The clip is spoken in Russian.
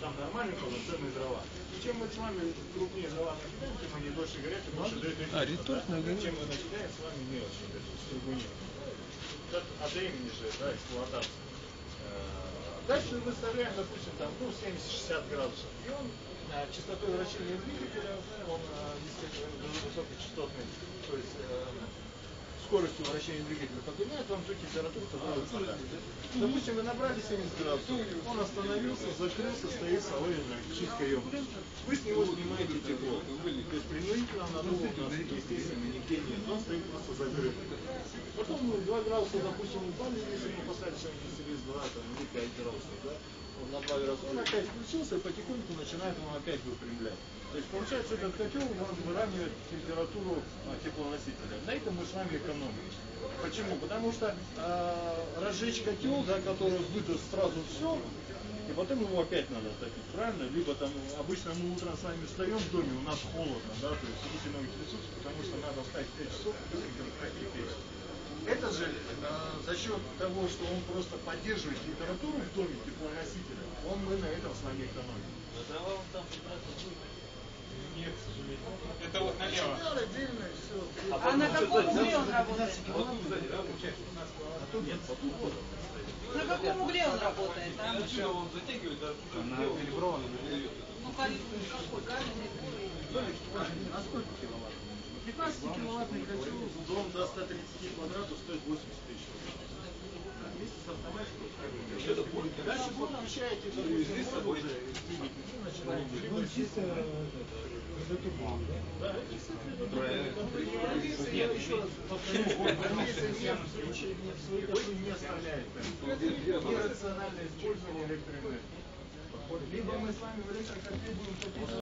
там нормальные полноценные дрова. И чем мы с вами крупнее дрова накидаем, тем они дольше горят и больше дают. А, ретортная Чем горит. мы накидаем с вами эту стругунину. Как от имени же, да, эксплуатация. Э, Дальше выставляем, допустим, там, ну, 70-60 градусов. И он э, частотой вращения двигателя, он э, действительно высокочастотный, то есть э, скоростью вращения двигателя подгоняет вам ту температуру, которую вы задали. Допустим, вы набрали 70 градусов, он остановился, закрылся, стоит соломенная чисткая емкость. Вы с него снимаете тепло. То есть принудительно надува у нас, естественно, нигде нет, он стоит просто закрытый. Потом ну, 2 градуса, допустим, упали, если мы поставили что-нибудь через 2 там, или 5 градусов, да? Он на 2 градуса, он опять включился и потихоньку начинает он опять выпрямлять. То есть получается этот котел нас выравнивает температуру а, теплоносителя. На этом мы с вами экономим. Почему? Потому что а, разжечь котел, да, который выдаст сразу все, и потом его опять надо топить, правильно? Либо там обычно мы утром с вами встаем в доме, у нас холодно, да, то есть руки ноги трясутся, потому что надо встать в 5 часов пройти печь. Это же э, за счет того, что он просто поддерживает температуру в доме теплоносителя, он мы на этом с вами экономим. Нет, к сожалению. Это вот налево. Отдельно все. А на каком угле он работает? А нет. На каком угле он работает? а? Он затягивает, а Она калибрована. Ну, калибр какой? Каменный или На сколько киловатт? 15 киловаттный котел, дом до 130 квадратов стоит 80 тысяч. Да, Вместе с автоматикой. Дальше подключаете, допустим, воду уже, двигатель, и начинаете. Либо чисто да, это действительно Нет, еще раз повторяю, если вы не оставляете нерациональное использование электроэнергии. Либо мы с вами в электрокотле будем топить